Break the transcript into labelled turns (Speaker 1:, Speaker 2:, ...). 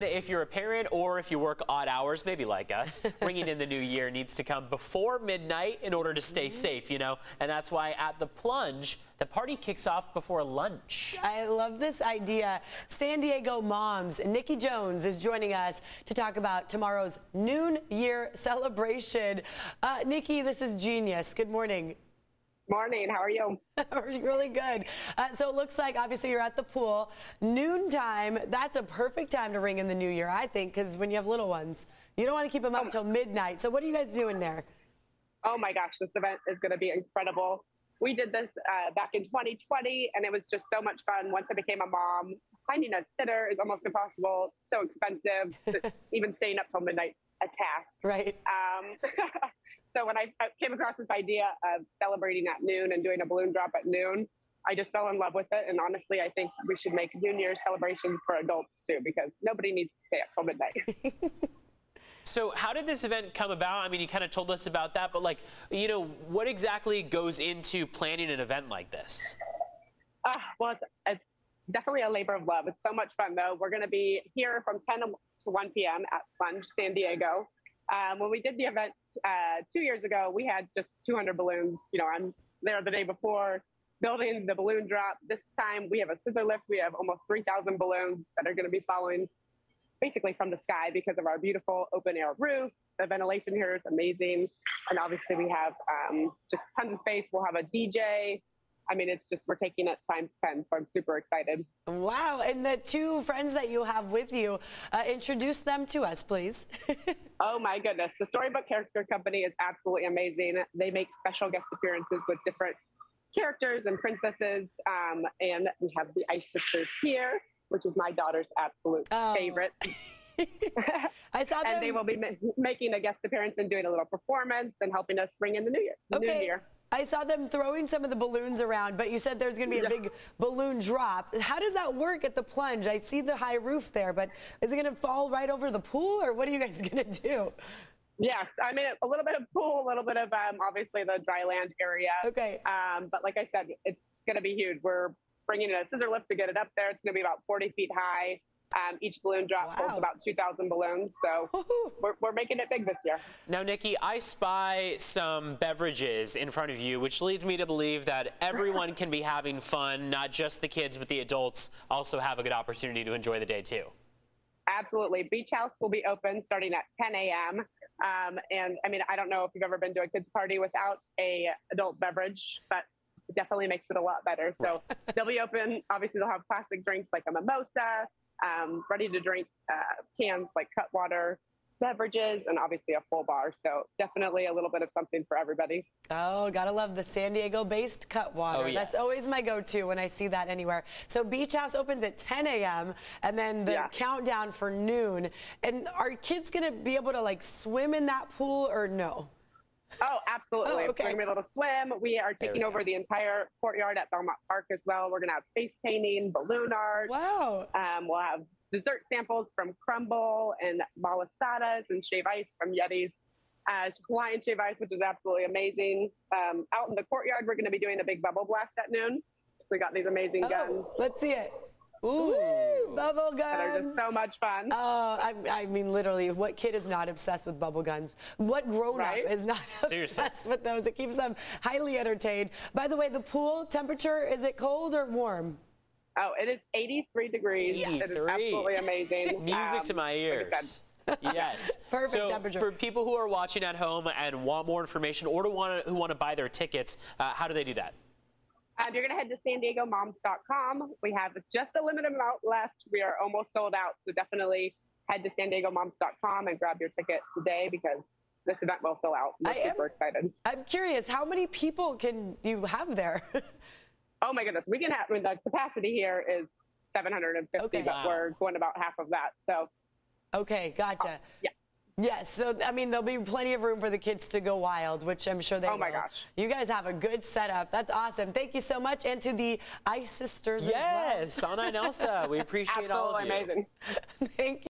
Speaker 1: If you're a parent or if you work odd hours, maybe like us, ringing in the new year needs to come before midnight in order to stay safe, you know? And that's why at the plunge, the party kicks off before lunch.
Speaker 2: I love this idea. San Diego moms, Niki Jones is joining us to talk about tomorrow's noon year celebration. Uh, Niki, this is genius. Good morning.
Speaker 3: Morning. How are you?
Speaker 2: really good. Uh, so it looks like obviously you're at the pool. Noontime, that's a perfect time to ring in the new year, I think, because when you have little ones, you don't want to keep them up until midnight. So what are you guys doing there?
Speaker 3: Oh my gosh, this event is going to be incredible. We did this uh, back in 2020, and it was just so much fun. Once I became a mom, finding a sitter is almost impossible. So expensive. Even staying up till midnight's a task.
Speaker 2: Right.
Speaker 3: Um, So when I came across this idea of celebrating at noon and doing a balloon drop at noon, I just fell in love with it. And honestly, I think we should make New Year's celebrations for adults too, because nobody needs to stay up till midnight.
Speaker 1: So how did this event come about? I mean, you kind of told us about that, but like, you know, what exactly goes into planning an event like this?
Speaker 3: Uh, well, it's, it's definitely a labor of love. It's so much fun, though. We're going to be here from 10 to 1 p.m. at Plunge San Diego. Um, when we did the event uh, two years ago, we had just 200 balloons. You know, I'm there the day before building the balloon drop. This time we have a scissor lift. We have almost 3,000 balloons that are going to be following basically from the sky because of our beautiful open air roof. The ventilation here is amazing. And obviously we have um, just tons of space. We'll have a DJ, I mean, it's just we're taking it times 10, so I'm super excited.
Speaker 2: Wow. And the two friends that you have with you, uh, introduce them to us, please.
Speaker 3: oh, my goodness. The Storybook Character Company is absolutely amazing. They make special guest appearances with different characters and princesses. Um, and we have the Ice Sisters here, which is my daughter's absolute oh. favorite.
Speaker 2: I saw them.
Speaker 3: And they will be ma making a guest appearance and doing a little performance and helping us ring in the new year. Okay. New year.
Speaker 2: I saw them throwing some of the balloons around, but you said there's going to be a big balloon drop. How does that work at the plunge? I see the high roof there, but is it going to fall right over the pool, or what are you guys going to do?
Speaker 3: Yes, I mean a little bit of pool, a little bit of um, obviously the dry land area.
Speaker 2: Okay.
Speaker 3: Um, but like I said, it's going to be huge. We're bringing in a scissor lift to get it up there. It's going to be about 40 feet high. Um, each balloon drop wow. holds about 2,000 balloons, so we're, we're, making it big this year.
Speaker 1: Now, Niki, I spy some beverages in front of you, which leads me to believe that everyone can be having fun, not just the kids, but the adults also have a good opportunity to enjoy the day too.
Speaker 3: Absolutely. Beach House will be open starting at 10 a.m. Um, and I mean, I don't know if you've ever been to a kids party without a adult beverage, but it definitely makes it a lot better. So they'll be open. Obviously, they'll have plastic drinks like a mimosa, um, ready to drink uh, cans like Cutwater beverages and obviously a full bar. So definitely a little bit of something for everybody.
Speaker 2: Oh, gotta love the San Diego based Cutwater.
Speaker 1: Oh, yes.
Speaker 2: That's always my go-to when I see that anywhere. So Beach House opens at 10 a.m. and then the yeah. countdown for noon. And are kids gonna be able to like swim in that pool or no?
Speaker 3: Oh, absolutely. Oh, okay. We're going to be able to swim. We are taking over the entire courtyard at Belmont Park as well. We're going to have face painting, balloon art.
Speaker 2: Wow.
Speaker 3: Um, we'll have dessert samples from Crumble and Malasadas and Shave Ice from Yeti's. Uh, Hawaiian Shave Ice, which is absolutely amazing. Um, out in the courtyard, we're going to be doing a big bubble blast at noon. So we got these amazing oh, guns.
Speaker 2: Let's see it. Ooh, bubble guns.
Speaker 3: That are just so much fun.
Speaker 2: Oh, I, I, mean, literally, what kid is not obsessed with bubble guns? What grown right? up is not Seriously. obsessed with those? It keeps them highly entertained. By the way, the pool temperature, is it cold or warm?
Speaker 3: Oh, it is 83 degrees. 83. It is absolutely amazing.
Speaker 1: Music um, to my ears. yes.
Speaker 2: Perfect
Speaker 1: so
Speaker 2: temperature.
Speaker 1: For people who are watching at home and want more information or to want to, who want to buy their tickets, uh, how do they do that?
Speaker 3: Um, you're going to head to san diego moms.com. We have just a limited amount left. We are almost sold out. So definitely head to san diego moms.com and grab your ticket today because this event will sell out. We're I super am, excited.
Speaker 2: I'm curious, how many people can you have there?
Speaker 3: oh my goodness. We can have, I mean, the capacity here is 750, okay. but wow. we're going about half of that. So.
Speaker 2: Okay, gotcha. Uh,
Speaker 3: yeah.
Speaker 2: Yes, so I mean there'll be plenty of room for the kids to go wild, which I'm sure they
Speaker 3: oh
Speaker 2: will.
Speaker 3: Oh my gosh.
Speaker 2: You guys have a good setup. That's awesome. Thank you so much. And to the Ice Sisters
Speaker 1: yes,
Speaker 2: as well.
Speaker 1: Yes, Anna and Elsa. We appreciate
Speaker 3: Absolutely
Speaker 1: all of you.
Speaker 3: amazing.
Speaker 2: Thank you.